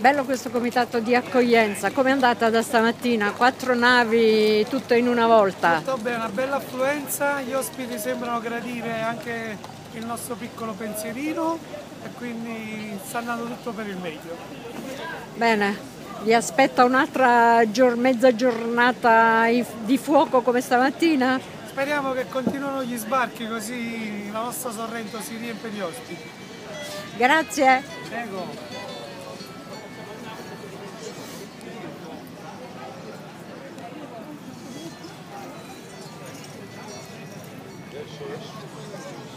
Bello questo comitato di accoglienza, com'è andata da stamattina? Quattro navi, tutto in una volta. Tutto bene, una bella affluenza, gli ospiti sembrano gradire anche il nostro piccolo pensierino e quindi sta andando tutto per il meglio. Bene, vi aspetta un'altra gior mezza giornata di fuoco come stamattina? Speriamo che continuino gli sbarchi così la nostra Sorrento si riempie di ospiti. Grazie. Prego. Yes, yes.